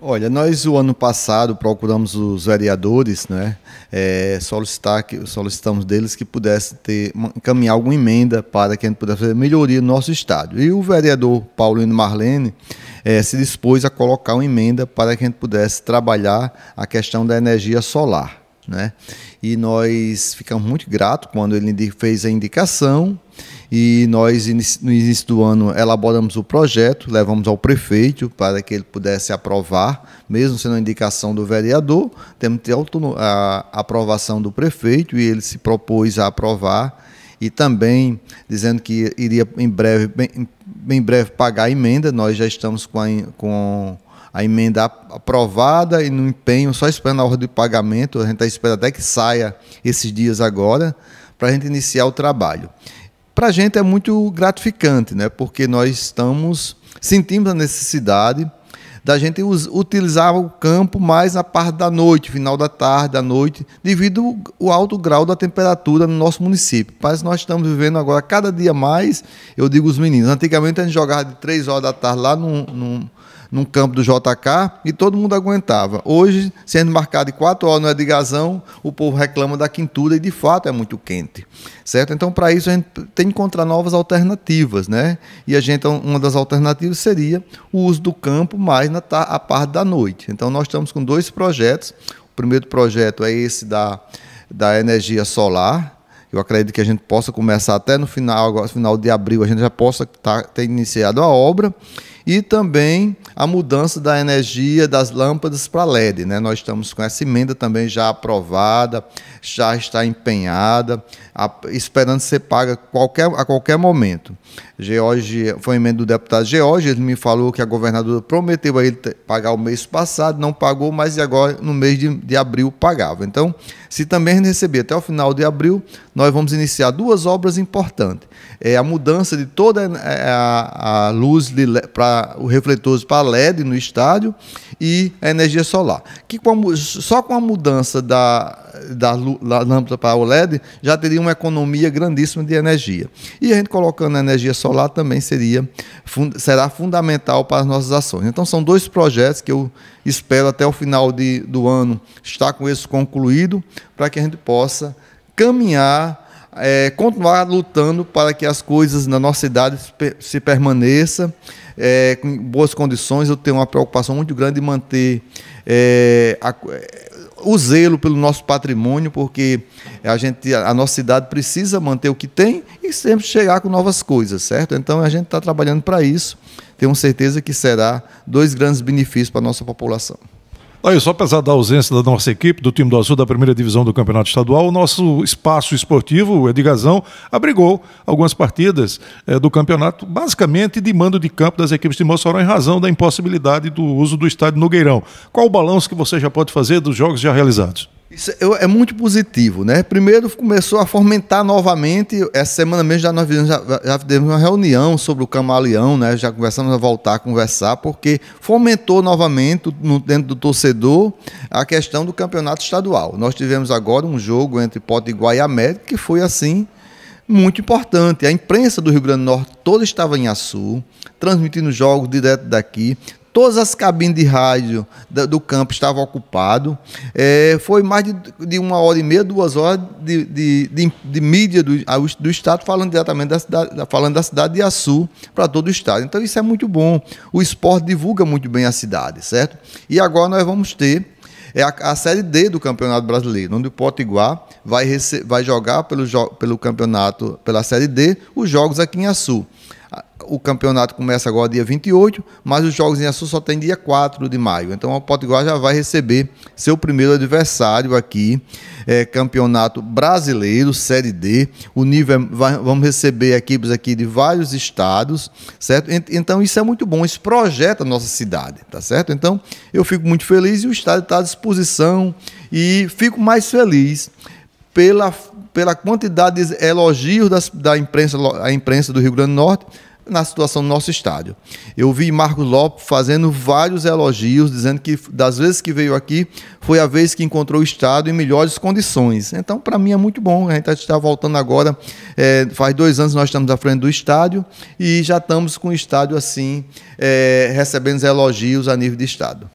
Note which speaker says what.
Speaker 1: Olha, nós o ano passado procuramos os vereadores, né, é, solicitar que, solicitamos deles que pudessem ter, encaminhar alguma emenda para que a gente pudesse fazer melhoria no nosso estado. E o vereador Paulino Marlene é, se dispôs a colocar uma emenda para que a gente pudesse trabalhar a questão da energia solar. Né? E nós ficamos muito gratos quando ele fez a indicação e nós, no início do ano, elaboramos o projeto, levamos ao prefeito para que ele pudesse aprovar, mesmo sendo a indicação do vereador, temos que ter a aprovação do prefeito e ele se propôs a aprovar. E também dizendo que iria em breve, bem, bem breve pagar a emenda, nós já estamos com a, com a emenda aprovada e no empenho, só esperando a ordem de pagamento, a gente está esperando até que saia esses dias agora, para a gente iniciar o trabalho para a gente é muito gratificante, né? porque nós estamos, sentimos a necessidade da gente utilizar o campo mais na parte da noite, final da tarde, da noite, devido ao alto grau da temperatura no nosso município. Mas nós estamos vivendo agora cada dia mais, eu digo os meninos, antigamente a gente jogava de 3 horas da tarde lá num, num num campo do JK e todo mundo aguentava. Hoje, sendo marcado de quatro horas no Edgazão, o povo reclama da quintura e de fato é muito quente, certo? Então, para isso a gente tem que encontrar novas alternativas, né? E a gente uma das alternativas seria o uso do campo mais na a parte da noite. Então, nós estamos com dois projetos. O primeiro projeto é esse da da energia solar, eu acredito que a gente possa começar até no final, agora, final de abril, a gente já possa tá, ter iniciado a obra e também a mudança da energia das lâmpadas para LED. Né? Nós estamos com essa emenda também já aprovada, já está empenhada, a, esperando ser paga qualquer, a qualquer momento. George, foi emenda do deputado George, ele me falou que a governadora prometeu a ele pagar o mês passado, não pagou, mas agora no mês de, de abril pagava. Então, se também a receber até o final de abril, nós vamos iniciar duas obras importantes. É a mudança de toda é, a, a luz para o refletores para LED no estádio e a energia solar. Que com a, só com a mudança da, da, da lâmpada para o LED já teria uma economia grandíssima de energia. E a gente colocando a energia solar também seria, será fundamental para as nossas ações. Então são dois projetos que eu espero até o final de, do ano estar com isso concluído para que a gente possa caminhar é, continuar lutando para que as coisas na nossa cidade se permaneçam é, com boas condições. Eu tenho uma preocupação muito grande de manter é, a, o zelo pelo nosso patrimônio, porque a gente, a nossa cidade precisa manter o que tem e sempre chegar com novas coisas, certo? Então a gente está trabalhando para isso. Tenho certeza que será dois grandes benefísos para a nossa população.
Speaker 2: Aí, só apesar da ausência da nossa equipe, do time do Azul da primeira divisão do Campeonato Estadual, o nosso espaço esportivo, o Edgazão, abrigou algumas partidas é, do campeonato, basicamente de mando de campo das equipes de Mossoró, em razão da impossibilidade do uso do estádio Nogueirão. Qual o balanço que você já pode fazer dos jogos já realizados?
Speaker 1: Isso é, é muito positivo, né? Primeiro começou a fomentar novamente. Essa semana mesmo já nós já, já fizemos uma reunião sobre o camaleão, né? Já começamos a voltar a conversar, porque fomentou novamente no, dentro do torcedor a questão do campeonato estadual. Nós tivemos agora um jogo entre Potiguar e América que foi assim muito importante. A imprensa do Rio Grande do Norte toda estava em Açu, transmitindo jogos direto daqui todas as cabines de rádio do campo estavam ocupadas. É, foi mais de, de, uma hora e meia, duas horas de, de, de, de mídia do, do Estado falando diretamente da cidade, falando da cidade de Açu para todo o Estado. Então isso é muito bom. O esporte divulga muito bem a cidade, certo? E agora nós vamos ter é a, a, Série D do Campeonato Brasileiro, onde o Potiguar vai, vai jogar pelo, pelo campeonato, pela Série D, os jogos aqui em Açu. O campeonato começa agora dia 28, mas os jogos em Açu só tem dia 4 de maio. Então o Potiguar já vai receber seu primeiro adversário aqui, é, campeonato brasileiro, Série D. O nível é, vai, vamos receber equipes aqui de vários estados, certo? Então isso é muito bom, isso projeta a nossa cidade, tá certo? Então eu fico muito feliz e o estado está à disposição e fico mais feliz pela, pela quantidade de elogios das, da imprensa, a imprensa do Rio Grande do Norte na situação do nosso estádio. Eu vi Marcos Lopes fazendo vários elogios, dizendo que das vezes que veio aqui, foi a vez que encontrou o estádio em melhores condições. Então, para mim é muito bom. A gente está voltando agora, é, faz dois anos nós estamos à frente do estádio e já estamos com o estádio assim, é, recebendo elogios a nível de estado.